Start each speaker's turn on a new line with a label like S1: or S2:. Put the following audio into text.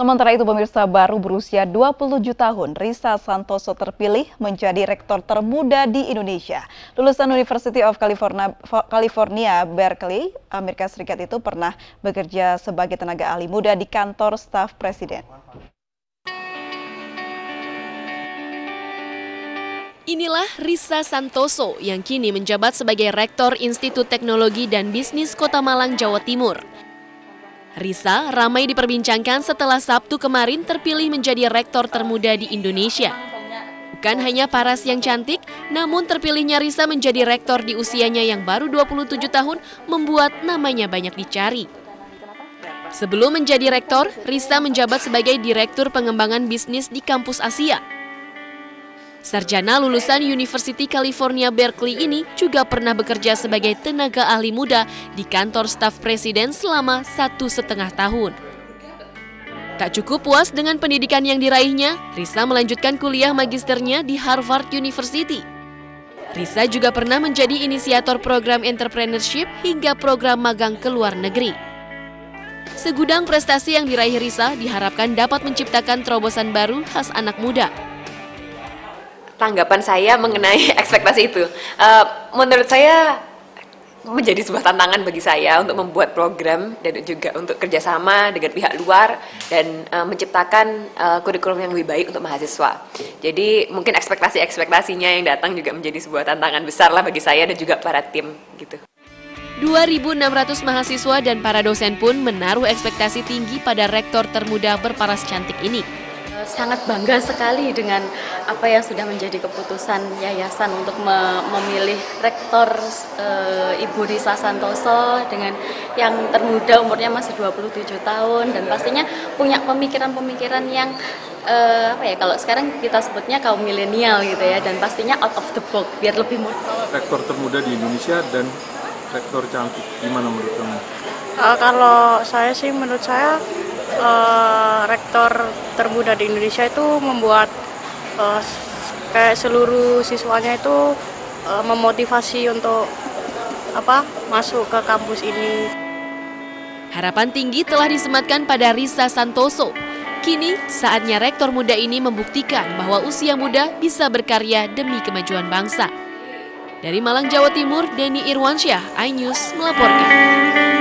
S1: Sementara itu pemirsa baru berusia 27 tahun, Risa Santoso terpilih menjadi rektor termuda di Indonesia. Lulusan University of California, California Berkeley, Amerika Serikat itu pernah bekerja sebagai tenaga ahli muda di kantor staf presiden.
S2: Inilah Risa Santoso yang kini menjabat sebagai Rektor Institut Teknologi dan Bisnis Kota Malang, Jawa Timur. Risa ramai diperbincangkan setelah Sabtu kemarin terpilih menjadi rektor termuda di Indonesia. Bukan hanya paras yang cantik, namun terpilihnya Risa menjadi rektor di usianya yang baru 27 tahun membuat namanya banyak dicari. Sebelum menjadi rektor, Risa menjabat sebagai Direktur Pengembangan Bisnis di Kampus Asia. Sarjana lulusan University California Berkeley ini juga pernah bekerja sebagai tenaga ahli muda di kantor staf presiden selama satu setengah tahun. Tak cukup puas dengan pendidikan yang diraihnya, Risa melanjutkan kuliah magisternya di Harvard University. Risa juga pernah menjadi inisiator program entrepreneurship hingga program magang ke luar negeri. Segudang prestasi yang diraih Risa diharapkan dapat menciptakan terobosan baru khas anak muda
S3: tanggapan saya mengenai ekspektasi itu. Uh, menurut saya menjadi sebuah tantangan bagi saya untuk membuat program dan juga untuk kerjasama dengan pihak luar dan uh, menciptakan uh, kurikulum yang lebih baik untuk mahasiswa. Jadi mungkin ekspektasi-ekspektasinya yang datang juga menjadi sebuah tantangan besar lah bagi saya dan juga para tim gitu.
S2: 2.600 mahasiswa dan para dosen pun menaruh ekspektasi tinggi pada rektor termuda berparas cantik ini
S4: sangat bangga sekali dengan apa yang sudah menjadi keputusan yayasan untuk memilih rektor e, Ibu Risa Santoso dengan yang termuda umurnya masih 27 tahun dan pastinya punya pemikiran-pemikiran yang e, apa ya kalau sekarang kita sebutnya kaum milenial gitu ya dan pastinya out of the box biar lebih mudah.
S5: Rektor termuda di Indonesia dan rektor cantik gimana menurut kamu?
S6: Uh, kalau saya sih menurut saya uh, rektor termuda di Indonesia itu membuat uh, kayak seluruh siswanya itu uh, memotivasi untuk apa masuk ke kampus ini.
S2: Harapan tinggi telah disematkan pada Risa Santoso. Kini saatnya rektor muda ini membuktikan bahwa usia muda bisa berkarya demi kemajuan bangsa. Dari Malang, Jawa Timur, Denny Irwansyah, iNews melaporkan.